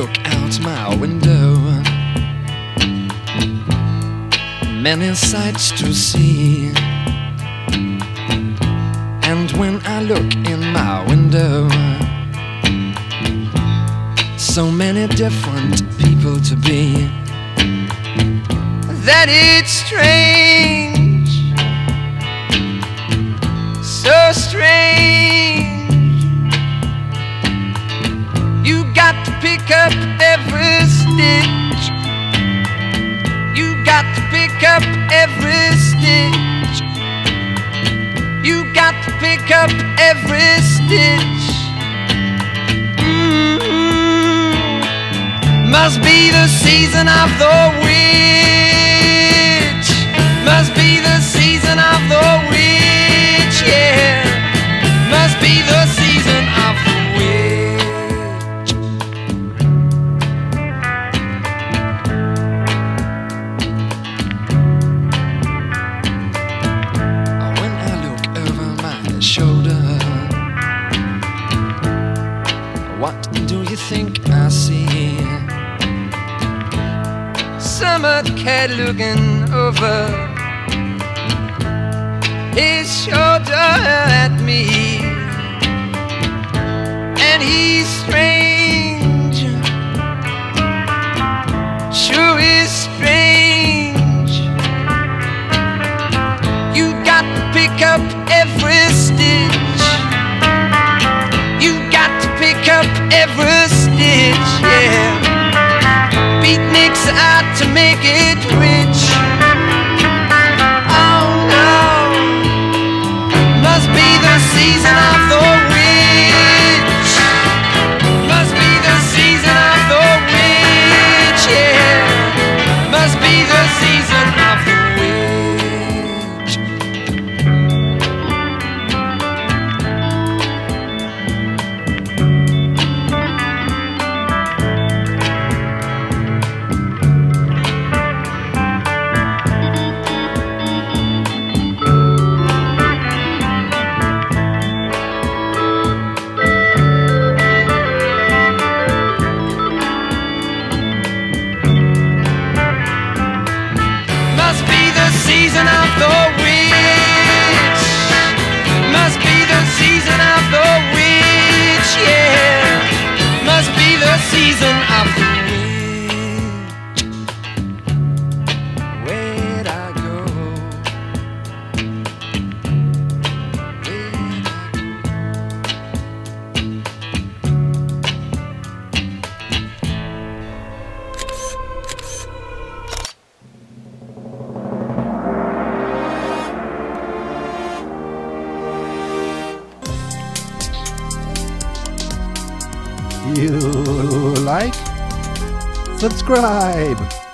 look out my window. Many sights to see. And when I look in my window, so many different people to be that it's strange, up every stitch. You got to pick up every stitch. You got to pick up every stitch. Mm-hmm. Must be the season of the witch. Must be the season of shoulder, what do you think I see? Summer cat looking over his shoulder at me, and he's strange. Sure is strange. You got to pick up every every stitch, yeah. Beatniks out to make it rich. You like? Subscribe!